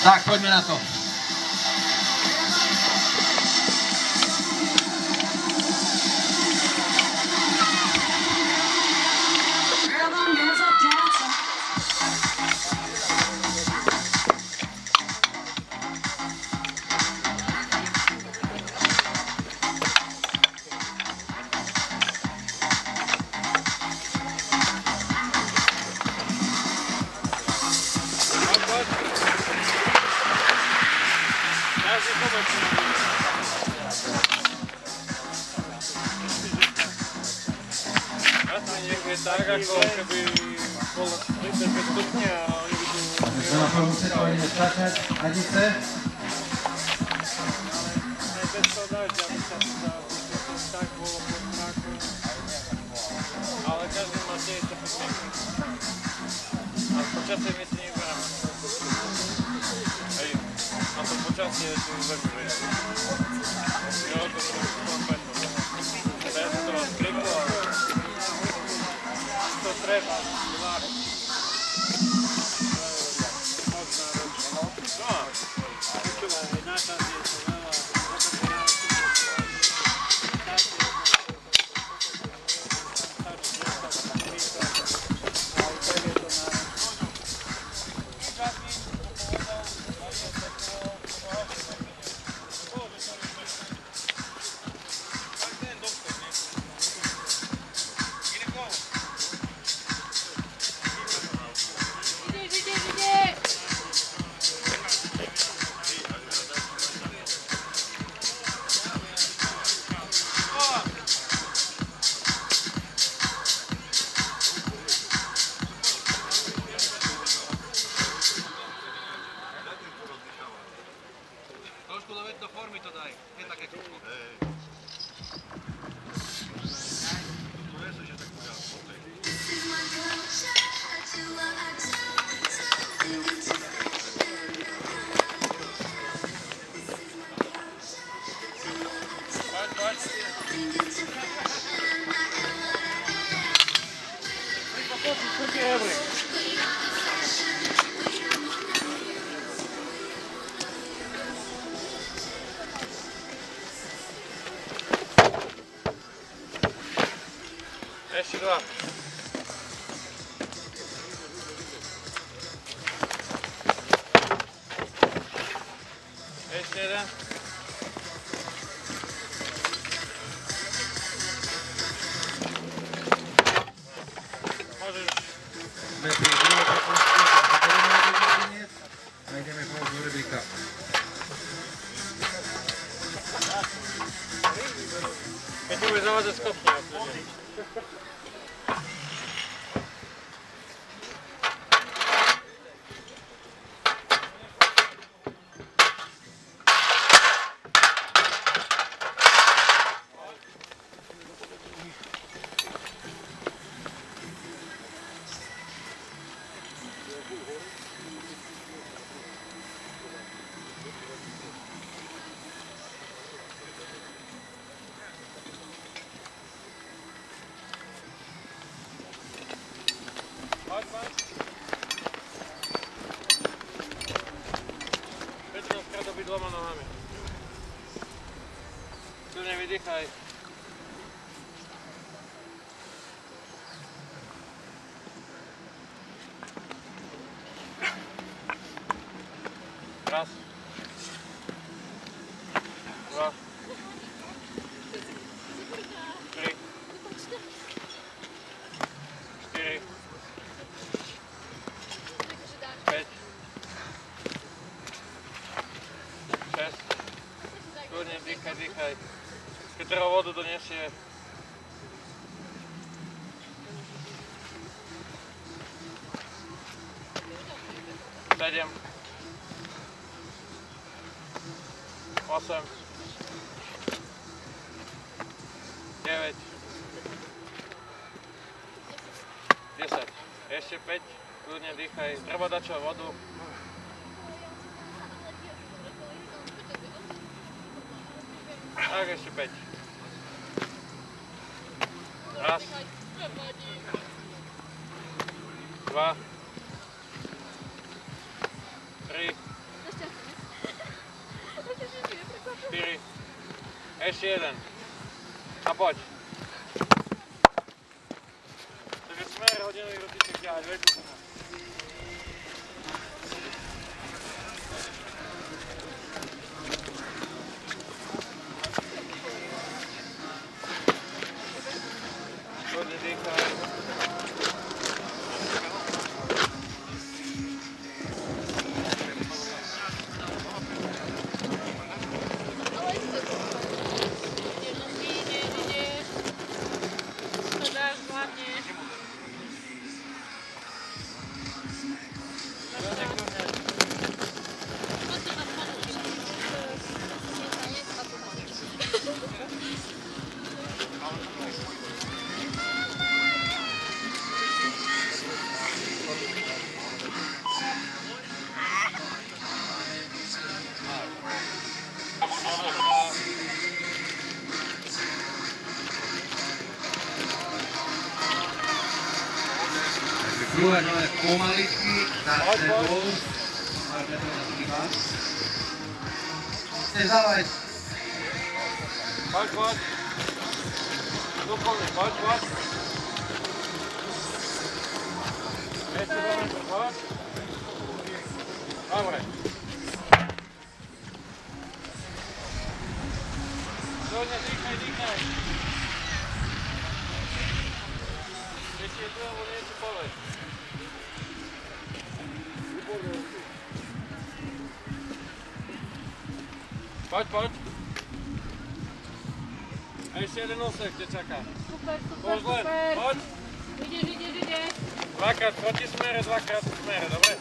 Tak, poďme na to. Tak, ako keby bolo 35 stupňa a oni by tu... Takže na setu ideme začať. Hadice. Aj bez toho dať, aby sa to dá, tak bolo pod mrakom. Ale každý má tie isté podmienky. A počasie my si neberáme. Hej, na to počasie tu veľmi Selbst. do formy to daj, nie tak jak 32. Jeszcze jeden. Możesz. Znajdziemy połowę rybika. Będziemy załadze skopnie. でかい。Keď treba vodu donesie. Sedem. Osem. Deväť. Desať. Ešte 5. Kľudne dýchaj. Treba dať čo vodu. Tak ešte 5. Dva. Tri. Štyri. Ešte jeden. A poď. Takže smer hodinových rotiček ťahať, veď for the day. Druga je pomalički, da se bol, mora pretrvati vas. Se Zo komt het Dopolne, pač vas. Neće da vam pač. Ajmo. Poď, poď. A ešte jeden nosek ťa čaká. Super, super, Poď len, super. poď. Ideš, ideš, ideš. Dvakrát proti smere, dvakrát smere, dobre?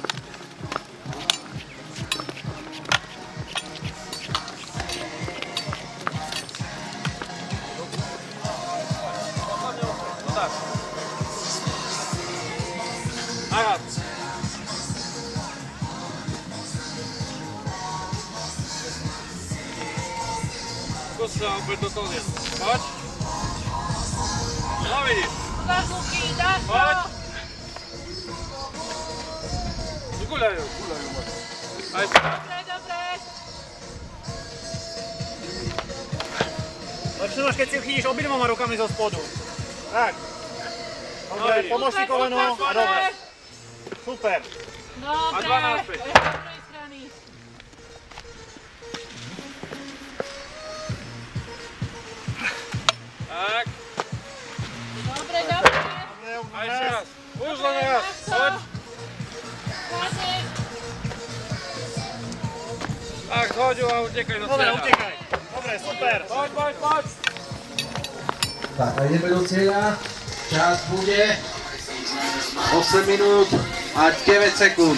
mocno Albertotonie. Chodź. No widzisz. Chodź. Gulają, gulają. Dobre, dobre. Ale przynoszkę cychynisz obydwoma rukami ze spodu. Tak. Dobre, pomocnik kolano. A dobre. Super. Dobre. A 12. A ešte raz. Už len raz. Poď. Tak, zhoďu a utekaj do Dobre, cieľa. utekaj. Dobre, super. Poď, poď, poď. Tak a ideme do cieľa. Čas bude 8 minút a 9 sekúnd.